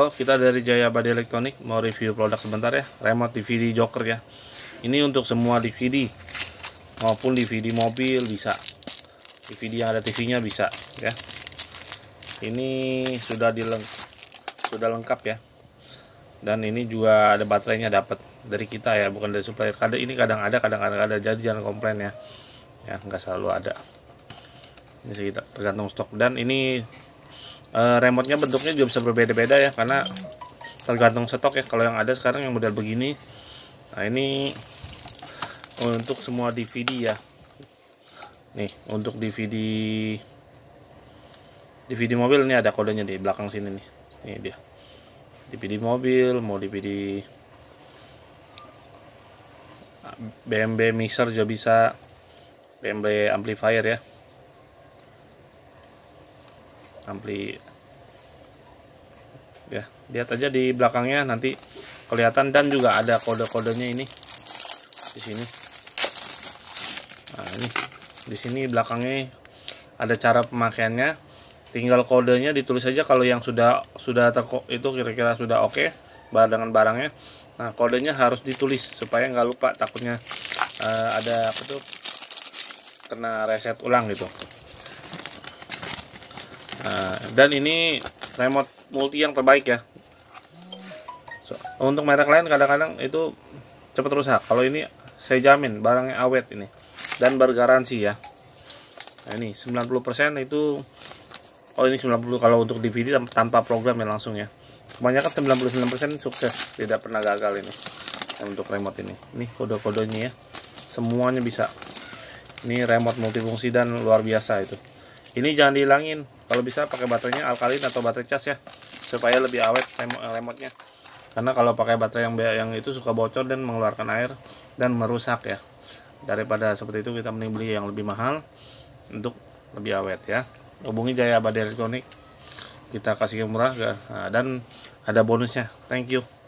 Halo, kita dari Jaya Abadi Elektronik mau review produk sebentar ya, remote DVD Joker ya. Ini untuk semua DVD maupun DVD mobil bisa. DVD yang ada TV-nya bisa ya. Ini sudah dileng sudah lengkap ya. Dan ini juga ada baterainya dapat dari kita ya, bukan dari supplier. Kadang ini kadang ada, kadang-kadang ada. Jadi jangan komplain ya. Ya, nggak selalu ada. Ini sih tergantung stok dan ini uh, remote-nya bentuknya juga bisa berbeda-beda ya karena tergantung stok ya. Kalau yang ada sekarang yang model begini nah ini untuk semua DVD ya. Nih untuk DVD DVD mobil ini ada kodenya di belakang sini nih. Ini dia. DVD mobil mau DVD BMB mixer juga bisa. BMB amplifier ya. Ampli ya lihat aja di belakangnya nanti kelihatan. Dan juga ada kode-kodenya ini di sini. Nah ini. Di sini belakangnya ada cara pemakaiannya. Tinggal kodenya ditulis saja kalau yang sudah sudah terko itu kira-kira sudah oke okay, dengan barangnya. Nah kodenya harus ditulis supaya nggak lupa takutnya uh, ada apa tuh kena reset ulang gitu. Nah, dan ini remote multi yang terbaik ya. So, untuk merek lain kadang-kadang itu cepat rusak. Kalau ini saya jamin barangnya awet ini dan bergaransi ya. Nah, ini 90% itu oh ini 90 kalau untuk DVD tanpa program ya langsung ya. Kebanyakan 99% sukses, tidak pernah gagal ini. Untuk remote ini. Ini kode-kodenya ya. Semuanya bisa. Ini remote multifungsi dan luar biasa itu ini jangan dihilangin kalau bisa pakai baterainya alkalin atau baterai cas ya supaya lebih awet remote-nya. Karena kalau pakai baterai yang yang itu suka bocor dan mengeluarkan air dan merusak ya. Daripada seperti itu kita mending beli yang lebih mahal untuk lebih awet ya. Hubungi Jaya Abadi Elektronik kita kasih yang murah nah, dan ada bonusnya. Thank you